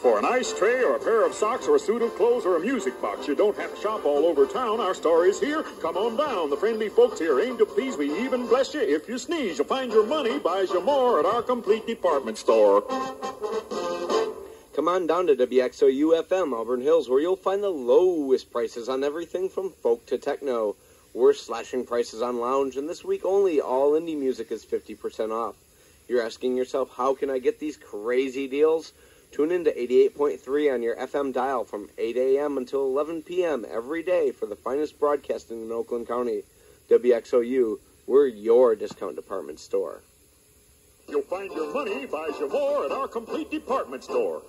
For an ice tray or a pair of socks or a suit of clothes or a music box, you don't have to shop all over town. Our store is here. Come on down. The friendly folks here aim to please. We even bless you if you sneeze. You'll find your money buys you more at our complete department store. Come on down to WXOU FM, Auburn Hills, where you'll find the lowest prices on everything from folk to techno. We're slashing prices on lounge, and this week only, all indie music is 50% off. You're asking yourself, how can I get these crazy deals? Tune in to 88.3 on your FM dial from 8 a.m. until 11 p.m. every day for the finest broadcasting in Oakland County. WXOU, we're your discount department store. You'll find your money buys you more at our complete department store.